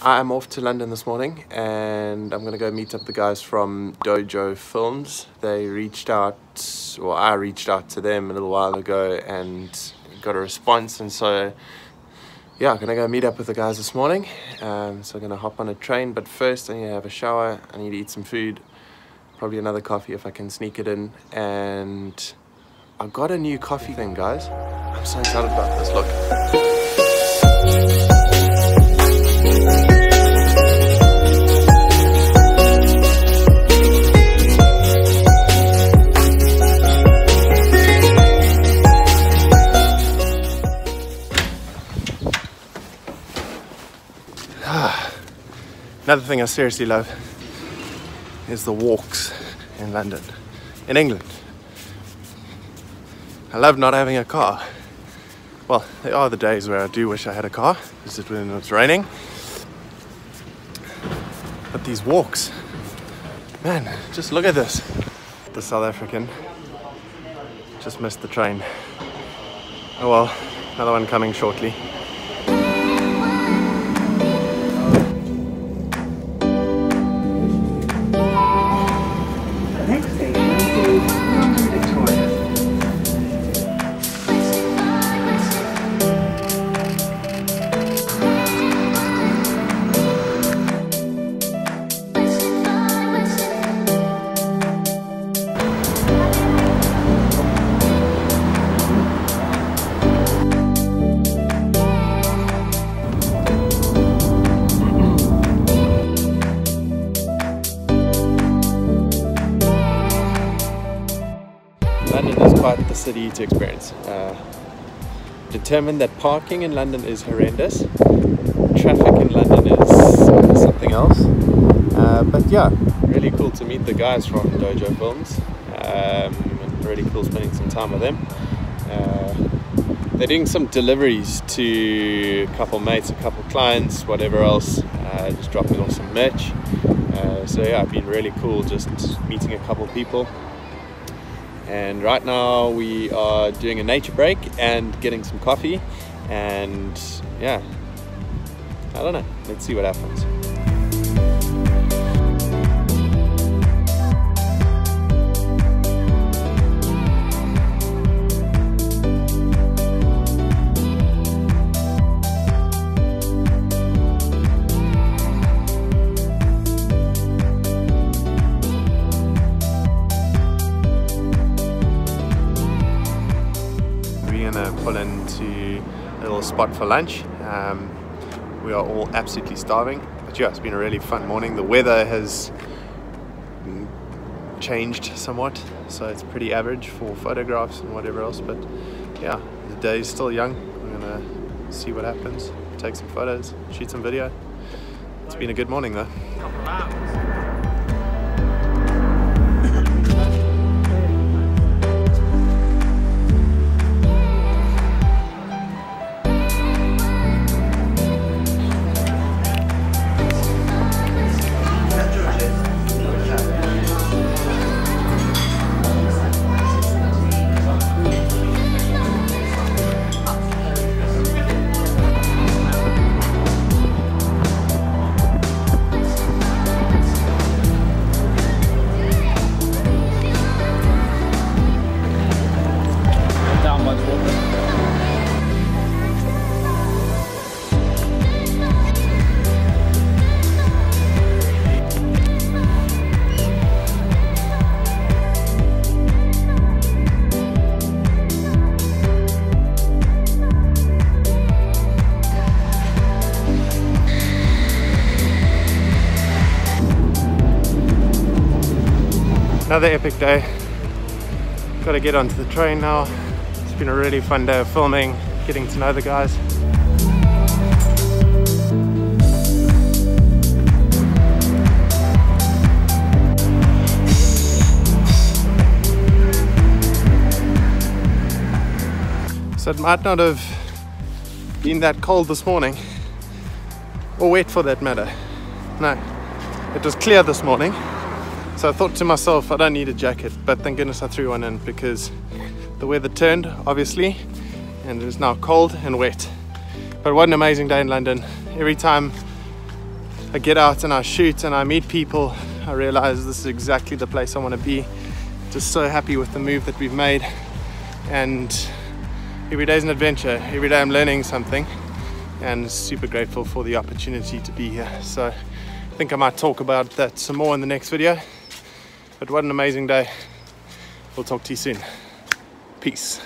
I'm off to London this morning and I'm gonna go meet up the guys from Dojo Films. They reached out, or I reached out to them a little while ago and got a response and so yeah, I'm gonna go meet up with the guys this morning. Um, so I'm gonna hop on a train, but first I need to have a shower, I need to eat some food, probably another coffee if I can sneak it in. And I got a new coffee thing, guys. I'm so excited about this, look. Another thing I seriously love is the walks in London, in England. I love not having a car. Well, there are the days where I do wish I had a car, is it when it's raining. But these walks, man, just look at this. The South African just missed the train. Oh well, another one coming shortly. London is quite the city to experience. Uh, determined that parking in London is horrendous. Traffic in London is something else. Uh, but yeah, really cool to meet the guys from Dojo Films. Um, really cool spending some time with them. Uh, they're doing some deliveries to a couple mates, a couple clients, whatever else, uh, just dropping off some merch. Uh, so yeah, it's been really cool just meeting a couple people and right now we are doing a nature break and getting some coffee and yeah. I don't know. Let's see what happens gonna pull into a little spot for lunch. Um, we are all absolutely starving, but yeah, it's been a really fun morning. The weather has changed somewhat, so it's pretty average for photographs and whatever else. But yeah, the day is still young. We're gonna see what happens, take some photos, shoot some video. It's been a good morning though. Another epic day. Gotta get onto the train now. It's been a really fun day of filming, getting to know the guys. So it might not have been that cold this morning, or wet for that matter. No, it was clear this morning. So I thought to myself, I don't need a jacket, but thank goodness I threw one in because the weather turned, obviously, and it is now cold and wet. But what an amazing day in London. Every time I get out and I shoot and I meet people, I realize this is exactly the place I want to be. Just so happy with the move that we've made. And every day is an adventure. Every day I'm learning something and super grateful for the opportunity to be here. So I think I might talk about that some more in the next video. But what an amazing day. We'll talk to you soon. Peace.